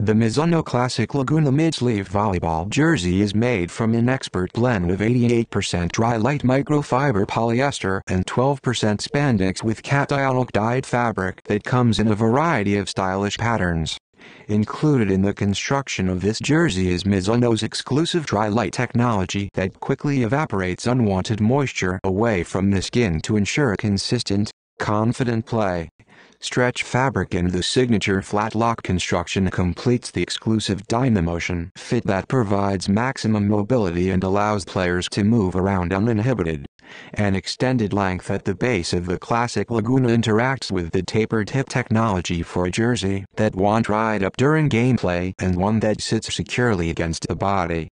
The Mizuno Classic Laguna mid-sleeve volleyball jersey is made from an expert blend of 88% DryLite microfiber polyester and 12% spandex with cationic dyed fabric that comes in a variety of stylish patterns. Included in the construction of this jersey is Mizuno's exclusive DryLite technology that quickly evaporates unwanted moisture away from the skin to ensure consistent, confident play. Stretch fabric and the signature flat lock construction completes the exclusive Dynamotion fit that provides maximum mobility and allows players to move around uninhibited. An extended length at the base of the classic Laguna interacts with the tapered hip technology for a jersey that won't ride up during gameplay and one that sits securely against the body.